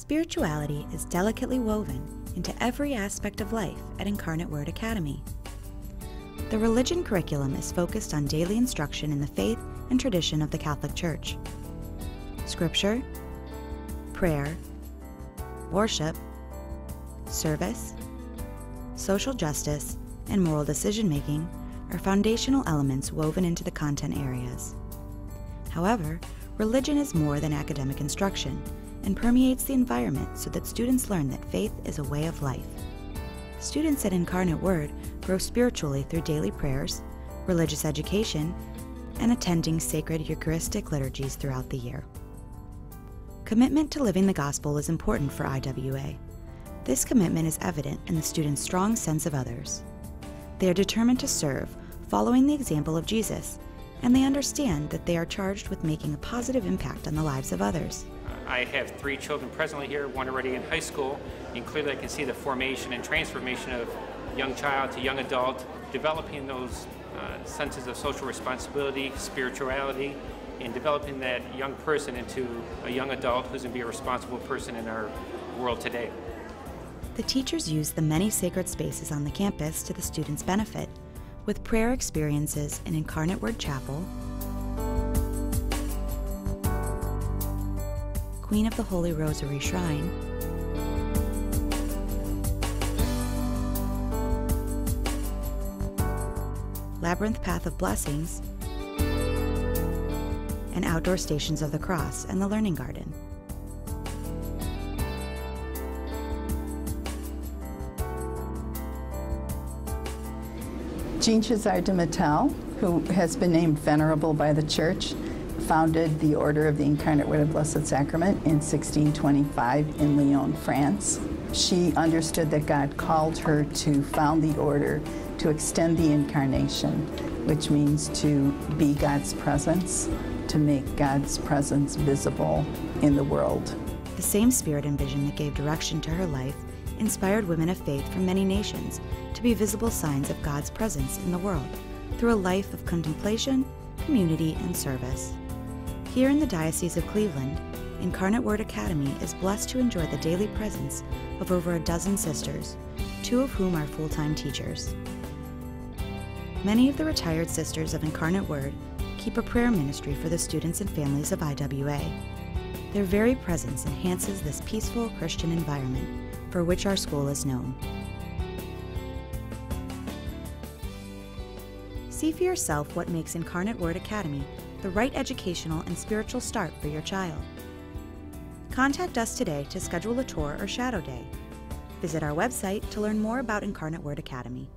Spirituality is delicately woven into every aspect of life at Incarnate Word Academy. The religion curriculum is focused on daily instruction in the faith and tradition of the Catholic Church. Scripture, prayer, worship, service, social justice, and moral decision making are foundational elements woven into the content areas. However, religion is more than academic instruction and permeates the environment so that students learn that faith is a way of life. Students at Incarnate Word grow spiritually through daily prayers, religious education, and attending sacred Eucharistic liturgies throughout the year. Commitment to living the gospel is important for IWA. This commitment is evident in the students' strong sense of others. They are determined to serve, following the example of Jesus, and they understand that they are charged with making a positive impact on the lives of others. I have three children presently here, one already in high school, and clearly I can see the formation and transformation of young child to young adult, developing those uh, senses of social responsibility, spirituality, and developing that young person into a young adult who's going to be a responsible person in our world today. The teachers use the many sacred spaces on the campus to the students' benefit, with prayer experiences in Incarnate Word Chapel, Queen of the Holy Rosary Shrine, Labyrinth Path of Blessings, and outdoor stations of the Cross and the Learning Garden. Jean Chézard de Matel, who has been named venerable by the Church, founded the Order of the Incarnate Word of Blessed Sacrament in 1625 in Lyon, France. She understood that God called her to found the order to extend the incarnation, which means to be God's presence, to make God's presence visible in the world. The same spirit and vision that gave direction to her life inspired women of faith from many nations to be visible signs of God's presence in the world through a life of contemplation, community, and service. Here in the Diocese of Cleveland, Incarnate Word Academy is blessed to enjoy the daily presence of over a dozen sisters, two of whom are full time teachers. Many of the retired sisters of Incarnate Word keep a prayer ministry for the students and families of IWA. Their very presence enhances this peaceful Christian environment for which our school is known. See for yourself what makes Incarnate Word Academy the right educational and spiritual start for your child. Contact us today to schedule a tour or shadow day. Visit our website to learn more about Incarnate Word Academy.